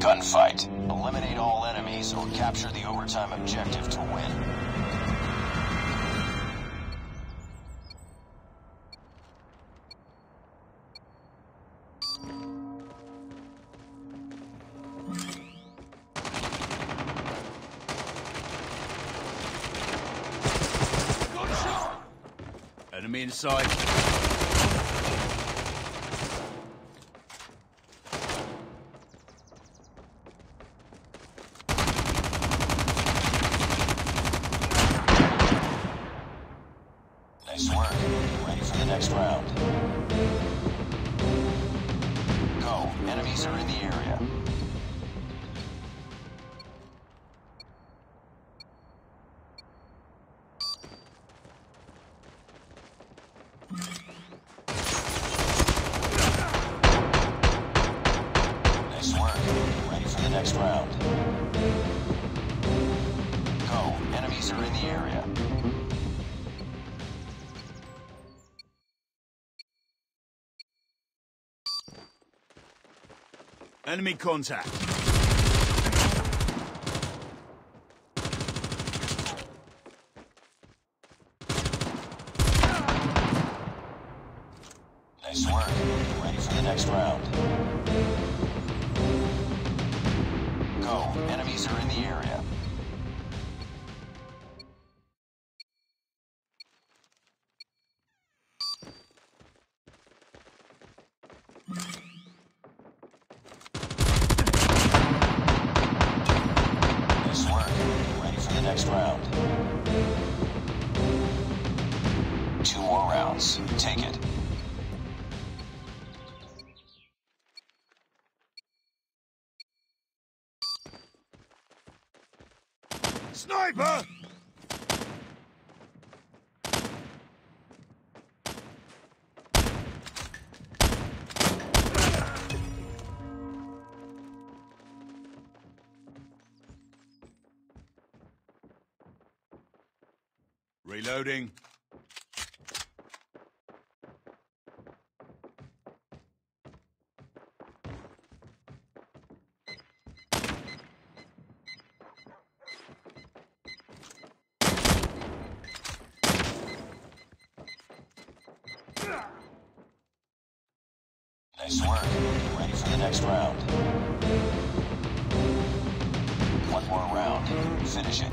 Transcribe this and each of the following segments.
Gunfight. Eliminate all enemies or capture the overtime objective to win. Enemy inside. Nice work. Ready for the next round. Go. Enemies are in the area. The next round. Go. Enemies are in the area. Enemy contact. Nice work. Ready for the next round. Go. Enemies are in the area. Ready for the next round. Two more rounds. Take Sniper! Reloading. Nice work. Ready for the next round. One more round. Finish it.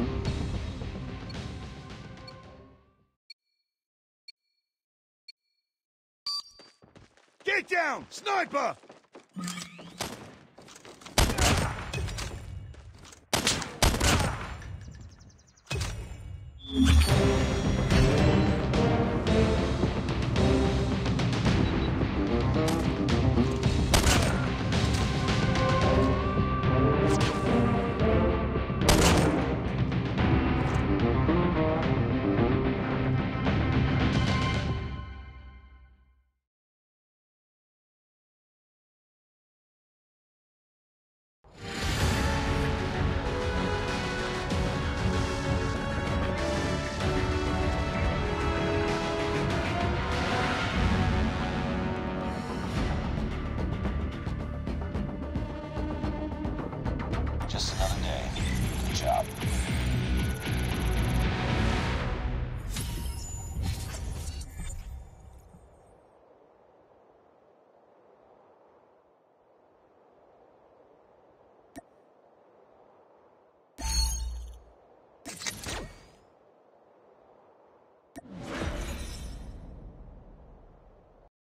Get down! Sniper! Just another day. Good job.